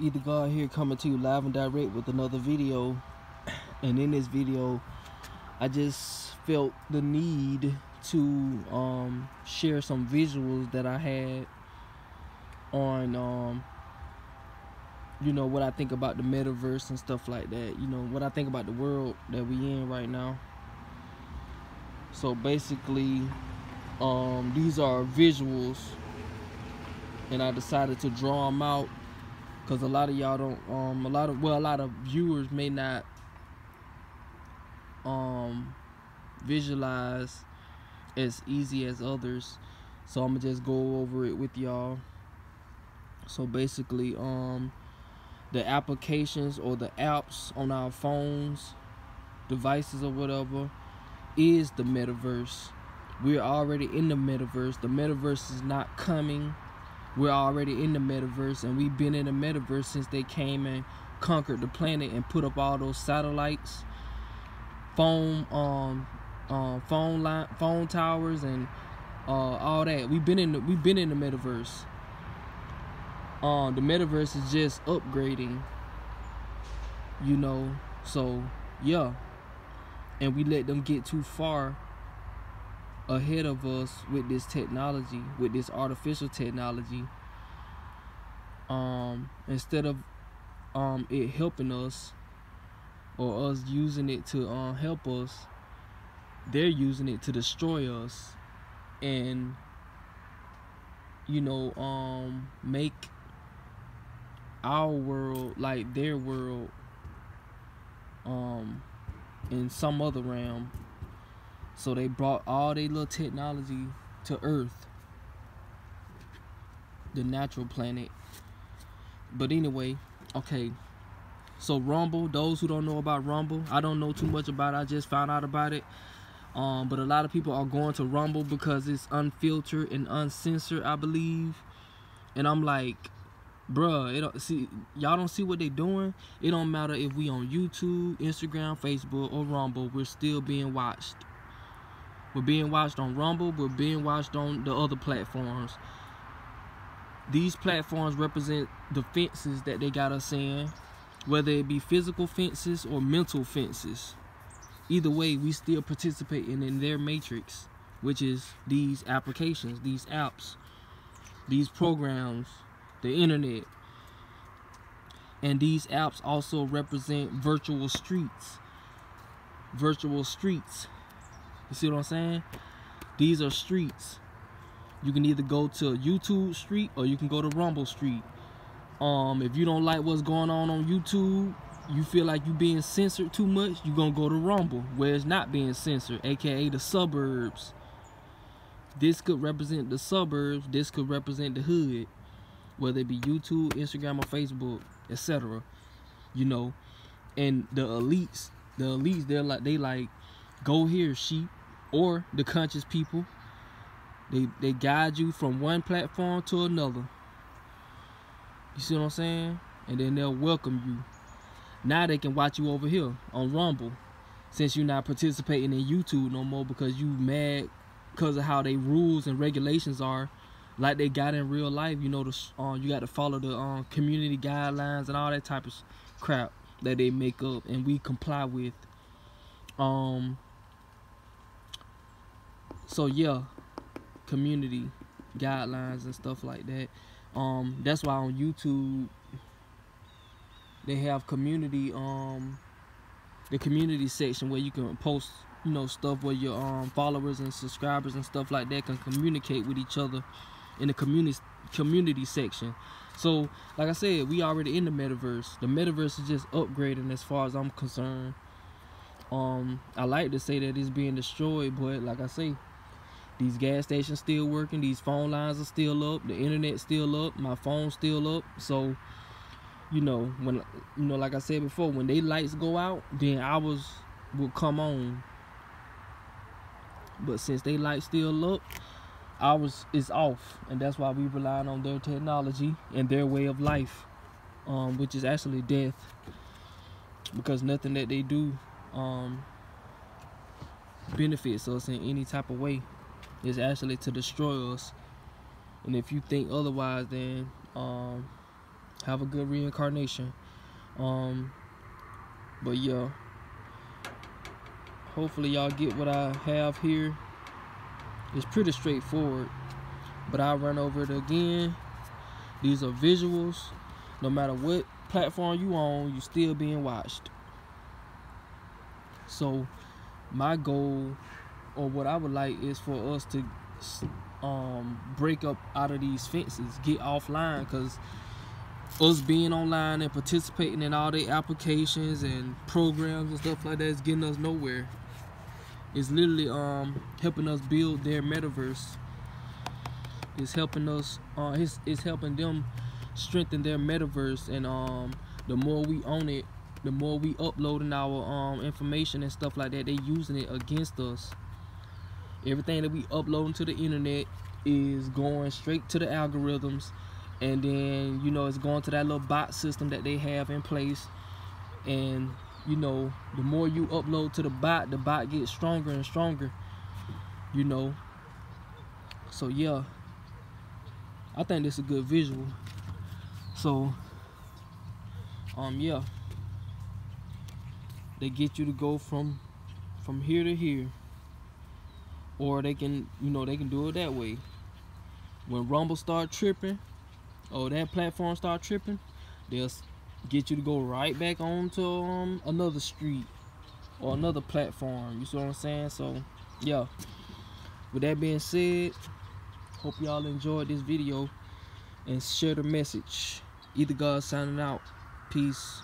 Either God here coming to you live and direct with another video. And in this video, I just felt the need to um, share some visuals that I had on, um, you know, what I think about the metaverse and stuff like that. You know, what I think about the world that we in right now. So basically, um, these are visuals and I decided to draw them out because a lot of y'all don't um a lot of well a lot of viewers may not um visualize as easy as others. So I'm gonna just go over it with y'all. So basically um the applications or the apps on our phones devices or whatever is the metaverse. We're already in the metaverse. The metaverse is not coming we're already in the metaverse and we've been in the metaverse since they came and conquered the planet and put up all those satellites phone um um phone line phone towers and uh all that. We've been in the, we've been in the metaverse. Um the metaverse is just upgrading you know so yeah. And we let them get too far ahead of us with this technology, with this artificial technology. Um, instead of um it helping us or us using it to um help us, they're using it to destroy us and you know um make our world like their world um in some other realm so they brought all their little technology to Earth, the natural planet. But anyway, okay. So Rumble, those who don't know about Rumble, I don't know too much about it. I just found out about it. Um, but a lot of people are going to Rumble because it's unfiltered and uncensored, I believe. And I'm like, bruh, it don't see y'all don't see what they doing. It don't matter if we on YouTube, Instagram, Facebook, or Rumble, we're still being watched. We're being watched on Rumble. We're being watched on the other platforms. These platforms represent the fences that they got us in, whether it be physical fences or mental fences. Either way, we still participating in their matrix, which is these applications, these apps, these programs, the internet. And these apps also represent virtual streets. Virtual streets you see what I'm saying? These are streets. You can either go to YouTube Street or you can go to Rumble Street. Um, if you don't like what's going on on YouTube, you feel like you being censored too much, you're gonna go to Rumble, where it's not being censored, aka the suburbs. This could represent the suburbs, this could represent the hood, whether it be YouTube, Instagram, or Facebook, etc. You know, and the elites, the elites, they're like they like, go here, sheep or the conscious people. They they guide you from one platform to another. You see what I'm saying? And then they'll welcome you. Now they can watch you over here on Rumble, since you're not participating in YouTube no more because you mad because of how they rules and regulations are, like they got in real life. You know, the uh, you got to follow the um, community guidelines and all that type of crap that they make up, and we comply with. Um, so yeah community guidelines and stuff like that. Um that's why on youtube they have community um the community section where you can post you know stuff where your um followers and subscribers and stuff like that can communicate with each other in the community community section. So like i said we already in the metaverse. The metaverse is just upgrading as far as i'm concerned. Um i like to say that it's being destroyed but like i say these gas stations still working. These phone lines are still up. The internet still up. My phone's still up. So, you know, when you know, like I said before, when they lights go out, then ours will come on. But since they lights still up, ours is off, and that's why we relying on their technology and their way of life, um, which is actually death. Because nothing that they do um, benefits us in any type of way is actually to destroy us. And if you think otherwise, then um, have a good reincarnation. Um, but yeah, hopefully y'all get what I have here. It's pretty straightforward, but I'll run over it again. These are visuals. No matter what platform you on, you're still being watched. So my goal or what I would like is for us to um, break up out of these fences, get offline because us being online and participating in all the applications and programs and stuff like that is getting us nowhere. It's literally um, helping us build their metaverse. It's helping us. Uh, it's, it's helping them strengthen their metaverse, and um, the more we own it, the more we uploading our um, information and stuff like that. They using it against us. Everything that we uploading to the internet is going straight to the algorithms. And then you know it's going to that little bot system that they have in place. And you know the more you upload to the bot the bot gets stronger and stronger you know. So yeah. I think this is a good visual. So um yeah. They get you to go from from here to here or they can you know they can do it that way when rumble start tripping or that platform start tripping, they'll get you to go right back onto um, another street or another platform. You see what I'm saying? So, yeah. With that being said, hope y'all enjoyed this video and share the message. Either God signing out. Peace.